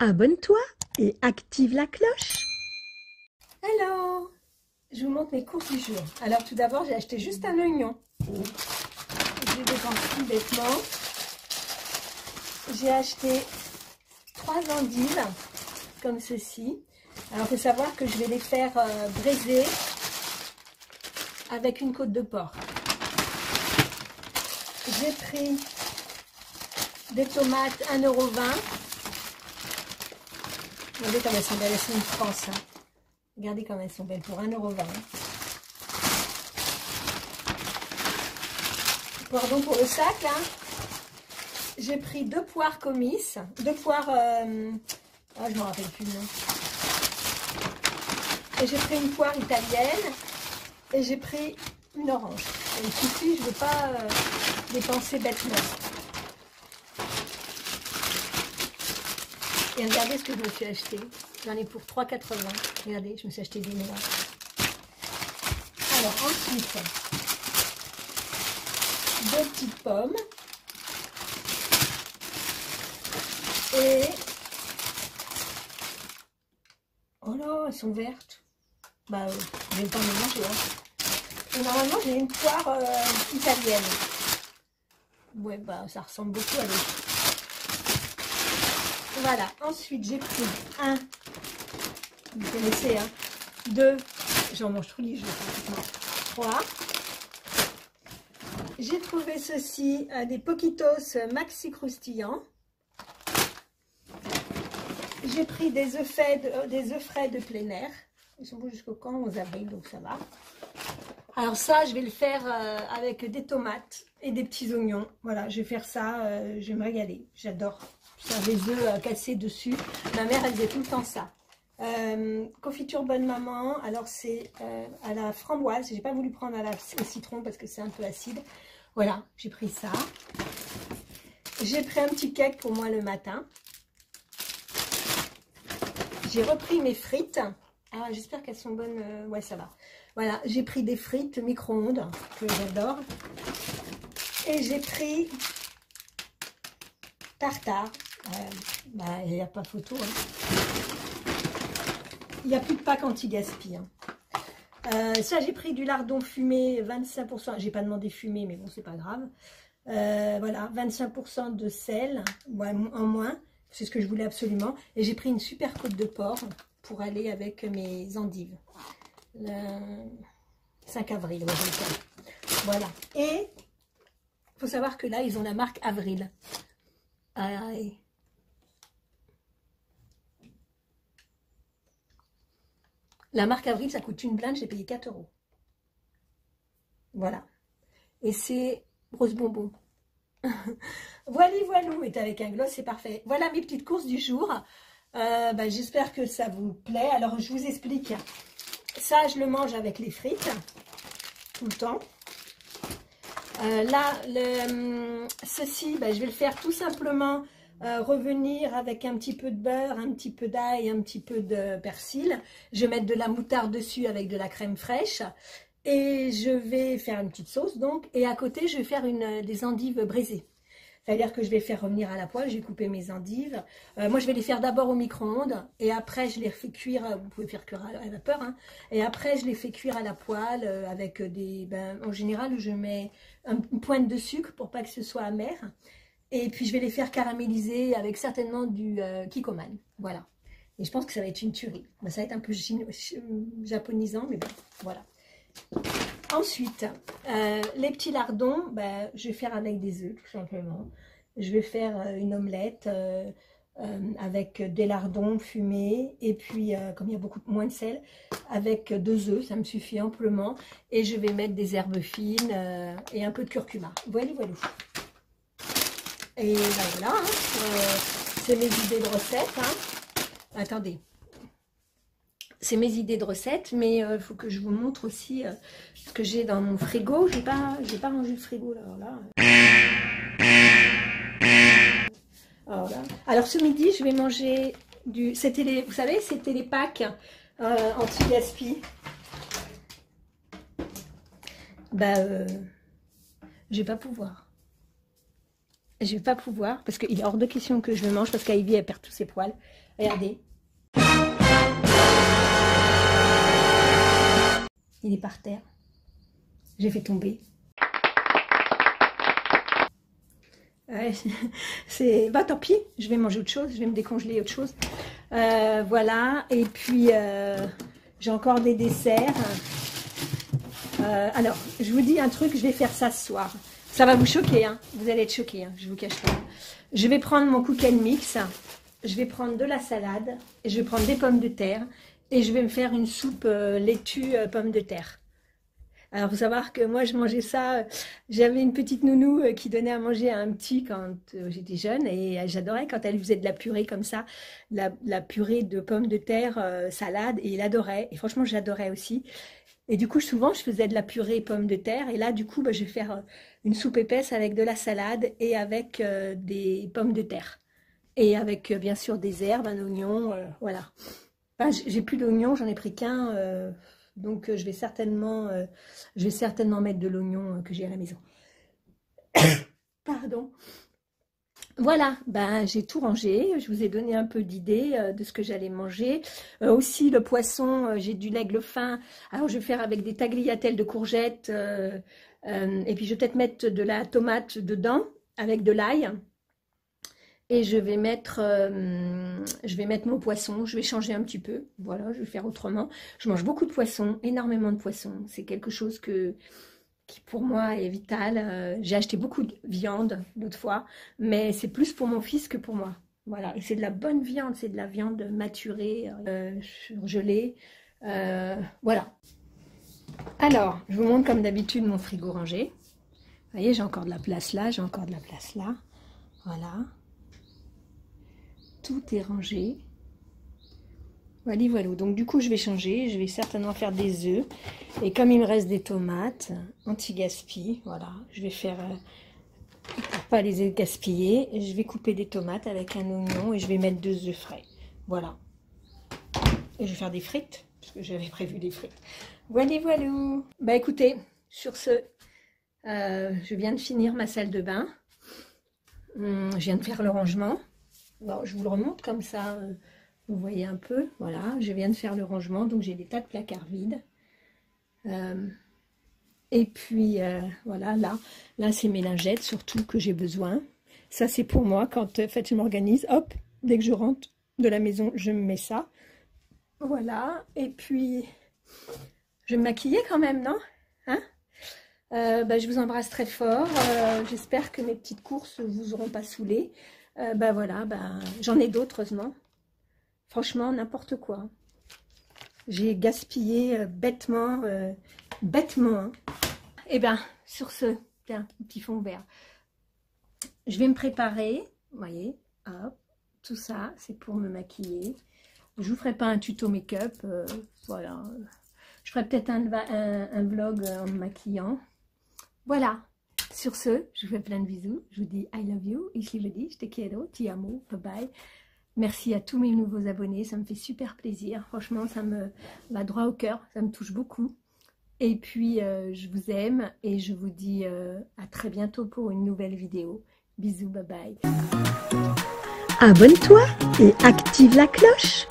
abonne-toi et active la cloche. Hello Je vous montre mes courses du jour. Alors tout d'abord, j'ai acheté juste un oignon. J'ai dépensé bêtement. J'ai acheté trois endives, comme ceci. Alors il faut savoir que je vais les faire euh, braiser avec une côte de porc. J'ai pris des tomates 1,20€. Regardez comme elles sont belles, elles sont une France. Hein. Regardez comme elles sont belles pour 1,20€. Pardon pour le sac. J'ai pris deux poires comices, deux poires... Euh, ah, je ne me rappelle plus le nom. Et j'ai pris une poire italienne. Et j'ai pris une orange. Et ici, je ne veux pas euh, dépenser bêtement. Et regardez ce que je me suis acheté. J'en ai pour 3,80. Regardez, je me suis acheté des mélanges. Alors ensuite, deux petites pommes. Et... Oh là, elles sont vertes. Bah, euh, je vais pas me manger. Hein. Et normalement, j'ai une poire euh, italienne. Ouais, bah, ça ressemble beaucoup à l'autre. Voilà, ensuite j'ai pris un, vous connaissez, hein, deux, j'en mange tous les jours trois. J'ai trouvé ceci, euh, des Poquitos Maxi Croustillants. J'ai pris des œufs, frais de, euh, des œufs frais de plein air. Ils sont bons jusqu'au 11 avril, donc ça va. Alors ça, je vais le faire euh, avec des tomates et des petits oignons. Voilà, je vais faire ça, je vais me régaler. J'adore des œufs euh, cassés dessus. Ma mère, elle faisait tout le temps ça. Euh, confiture bonne maman, alors c'est euh, à la framboise, j'ai pas voulu prendre à la, au citron parce que c'est un peu acide. Voilà, j'ai pris ça. J'ai pris un petit cake pour moi le matin. J'ai repris mes frites. Ah, j'espère qu'elles sont bonnes. ouais, ça va. Voilà, j'ai pris des frites micro-ondes que j'adore. Et j'ai pris tartare bah, il n'y a pas photo. Hein. Il n'y a plus de pâte anti-gaspi. Hein. Euh, ça, j'ai pris du lardon fumé, 25%. J'ai pas demandé fumé, mais bon, c'est pas grave. Euh, voilà, 25% de sel en moins. C'est ce que je voulais absolument. Et j'ai pris une super côte de porc pour aller avec mes endives. Le 5 avril, Voilà. Et faut savoir que là, ils ont la marque Avril. Aïe, La marque Avril, ça coûte une blinde, j'ai payé 4 euros. Voilà. Et c'est rose bonbon. voilà, voilà, est avec un gloss, c'est parfait. Voilà mes petites courses du jour. Euh, ben, j'espère que ça vous plaît. Alors, je vous explique. Ça, je le mange avec les frites, tout le temps. Euh, là, le, ceci, ben, je vais le faire tout simplement euh, revenir avec un petit peu de beurre, un petit peu d'ail, un petit peu de persil. Je vais mettre de la moutarde dessus avec de la crème fraîche. Et je vais faire une petite sauce donc. Et à côté, je vais faire une, des endives braisées. C'est-à-dire que je vais faire revenir à la poêle, j'ai coupé mes endives. Euh, moi, je vais les faire d'abord au micro-ondes et après, je les fais cuire, vous pouvez faire cuire à la vapeur, hein, et après, je les fais cuire à la poêle euh, avec des... Ben, en général, je mets une pointe de sucre pour pas que ce soit amer. Et puis, je vais les faire caraméliser avec certainement du euh, kikoman. Voilà. Et je pense que ça va être une tuerie. ça va être un peu japonisant, mais bon, voilà. Ensuite, euh, les petits lardons, ben, je vais faire avec des œufs, tout simplement. Je vais faire euh, une omelette avec des lardons fumés. Et puis, comme il y a beaucoup moins de sel, avec deux œufs, ça me suffit amplement. Et je vais mettre des herbes fines et un peu de curcuma. Voilà, voilà. Et ben voilà, hein, euh, c'est mes idées de recettes. Hein. Attendez. C'est mes idées de recettes, mais il euh, faut que je vous montre aussi euh, ce que j'ai dans mon frigo. J'ai pas, pas rangé le frigo là. Alors, là. Alors ce midi, je vais manger du. C'était les, vous savez, c'était les packs anti-gaspi. Bah, je vais pas pouvoir. Je vais pas pouvoir, parce qu'il est hors de question que je le mange, parce qu'Ivy, elle perd tous ses poils. Regardez. Il est par terre. J'ai fait tomber. c'est bah tant pis, je vais manger autre chose, je vais me décongeler autre chose. Euh, voilà, et puis euh, j'ai encore des desserts. Euh, alors, je vous dis un truc, je vais faire ça ce soir. Ça va vous choquer, hein vous allez être choqués, hein je vous cache pas. Je vais prendre mon cook mix, je vais prendre de la salade, je vais prendre des pommes de terre, et je vais me faire une soupe laitue pommes de terre. Alors, faut savoir que moi, je mangeais ça. J'avais une petite nounou euh, qui donnait à manger à un petit quand euh, j'étais jeune et j'adorais quand elle faisait de la purée comme ça, la, purée de pommes de terre, euh, salade, et il adorait. Et franchement, j'adorais aussi. Et du coup, souvent, je faisais de la purée pommes de terre. Et là, du coup, bah, je vais faire une soupe épaisse avec de la salade et avec des pommes de terre. Et avec, bien sûr, des herbes, un oignon, voilà. j'ai plus d'oignons, j'en ai pris qu'un donc, euh, je, vais certainement, euh, je vais certainement mettre de l'oignon euh, que j'ai à la maison. Pardon. Voilà, ben, j'ai tout rangé. Je vous ai donné un peu d'idées de ce que j'allais manger. aussi, le poisson, j'ai du l'aigle fin. Alors, je vais faire avec des tagliatelles de courgettes. et puis, je vais peut-être mettre de la tomate dedans avec de l'ail et je vais mettre euh, je vais mettre mon poisson, je vais changer un petit peu, voilà, je vais faire autrement. Je mange beaucoup de poissons, énormément de poissons, c'est quelque chose que qui pour moi est vital. Euh, j'ai acheté beaucoup de viande l'autre fois, mais c'est plus pour mon fils que pour moi. Voilà, et c'est de la bonne viande, c'est de la viande maturée, euh, surgelée, voilà. Alors, je vous montre comme d'habitude mon frigo rangé. Vous voyez, j'ai encore de la place là, j'ai encore de la place là. Voilà tout est rangé. Voilà, voilà. Donc du coup, je vais changer. Je vais certainement faire des œufs. Et comme il me reste des tomates, anti-gaspi, voilà, je vais faire, euh, pour pas les gaspiller, je vais couper des tomates avec un oignon et je vais mettre deux œufs frais. Voilà. Et je vais faire des frites, parce que j'avais prévu des frites. Voilà, voilà. Bah écoutez, sur ce, euh, je viens de finir ma salle de bain. Hum, je viens de faire le rangement. Bon, je vous le remonte comme ça, euh, vous voyez un peu. Voilà, je viens de faire le rangement, donc j'ai des tas de placards vides. Euh, et puis, euh, voilà, là, là c'est mes lingettes surtout que j'ai besoin. Ça, c'est pour moi, quand en fait, je m'organise, hop, dès que je rentre de la maison, je me mets ça. Voilà, et puis, je vais me maquiller quand même, non? Hein? Bah, Je vous embrasse très fort. J'espère que mes petites courses vous auront pas saoulé ben voilà, ben, j'en ai d'autres, heureusement. Franchement, n'importe quoi. J'ai gaspillé euh, bêtement, euh, bêtement. Hein. Eh bien, sur ce, tiens, petit fond vert. Je vais me préparer, vous voyez, tout ça, c'est pour me maquiller. Je vous ferai pas un tuto make-up, voilà. Je ferai peut-être un, vlog en me maquillant. Voilà, sur ce, je vous fais plein de bisous. Je vous dis I love you. Le dis, je te quiero, ti amo, bye bye. Merci à tous mes nouveaux abonnés, ça me fait super plaisir. Franchement, ça me va droit au cœur, ça me touche beaucoup. Et puis, euh, je vous aime et je vous dis euh, à très bientôt pour une nouvelle vidéo. Bisous, bye bye. Abonne-toi et active la cloche.